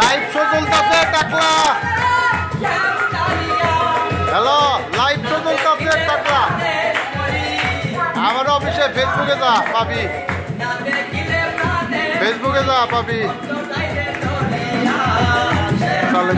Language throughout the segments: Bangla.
লাইভ শো চলতেছে, টাকলা। হ্যালো লাইভ শো চলতেছে আমার অফিসে ফেসবুকে যা, পাবি। ফেসবুকে যা, পাবি। চলে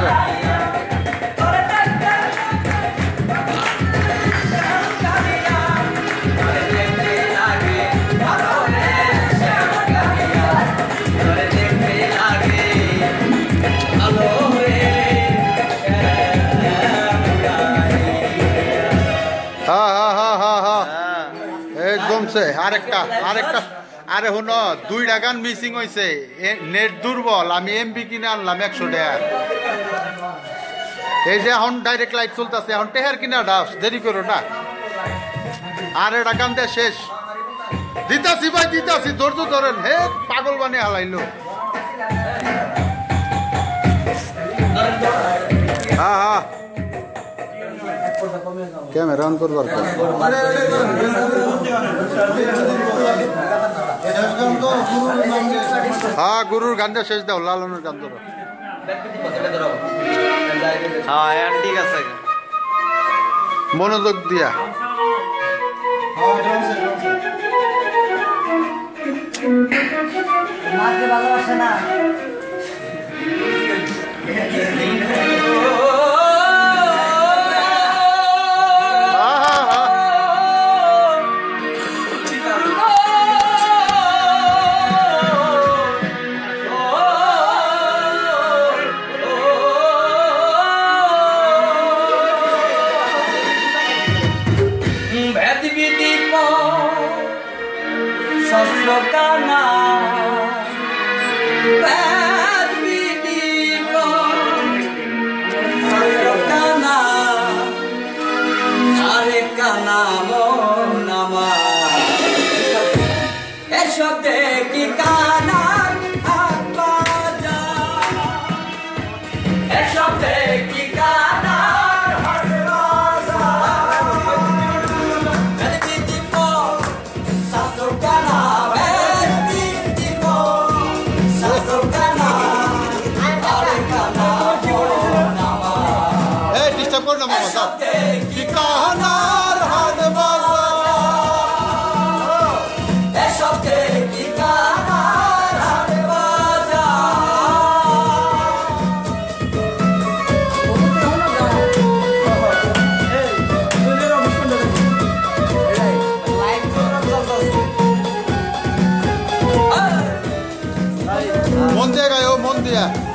একদম সে আরেকটা আরেকটা, আরে শুন দুইটা গান মিসিং হয়েছে নেট দুর্বল, আমি এমবি কিনে আনলাম একশো টাকা এই যে এখন ডাইরেক্ট লাইট চলতেছে, এখন টেহার কিনা ডাস, দেরি করো না। আর এটা গান দিয়ে শেষ। দিতাছি ভাই, দিতাছি, ধৈর্য ধরেন, হে পাগল বানিয়ে হালাইলো। হ্যাঁ হ্যাঁ। ক্যামেরা অন করবার হ্যাঁ গুরুর গানটা শেষ দাও, লালনের গান ধরো। হ্যাঁ ঠিক আছে। মনোযোগ দিয়া। মাকে ভালোবাসে না। কানা নামা এসব দেখি কানার হাত বাজা এসব দেখি কানার হাত বাজা এই ডিস্টার্ব করো না মামা যাও ঠিকানার 뭔데 가요? 뭔데야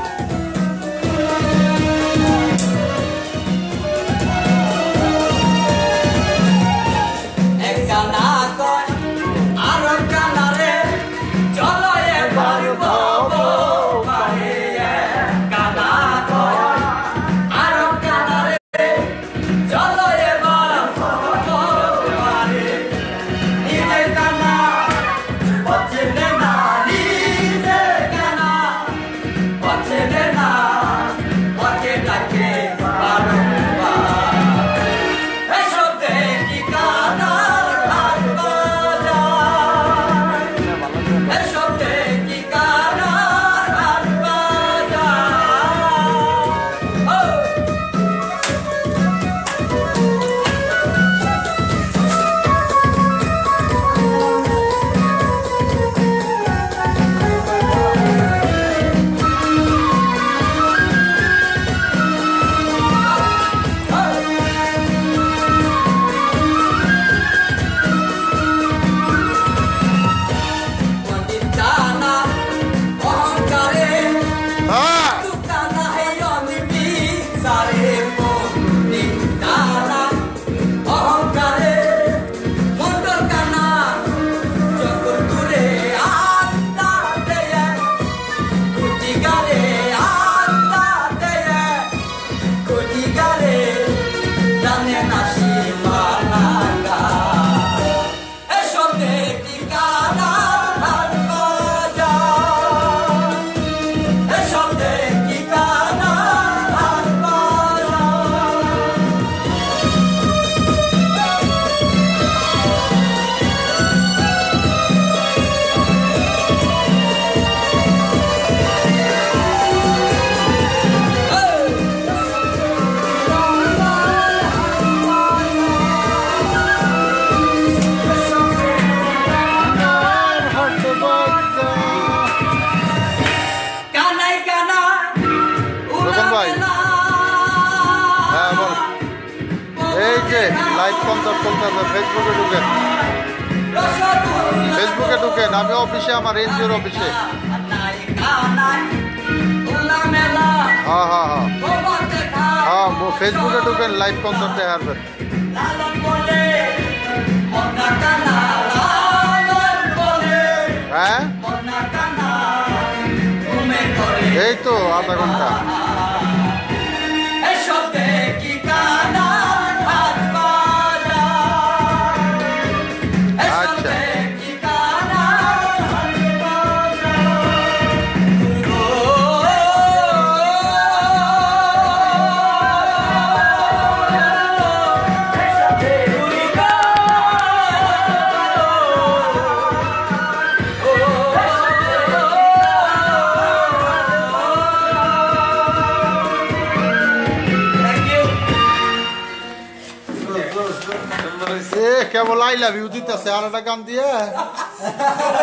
চলতেছে ফেসবুকে রসগোল্লা ফেসবুকে ঢুকেন, আমি অফিসে, আমার এনজিওর অফিসে। হ্যাঁ হ্যাঁ হ্যাঁ। হ্যাঁ ফেসবুকে ঢুকেন, লাইভ কনসার্টে হারবেন। হ্যাঁ? এই তো, আধা ঘণ্টা। কেবল আই লাভ ইউ দিতেছে আর একটা গান দিয়ে।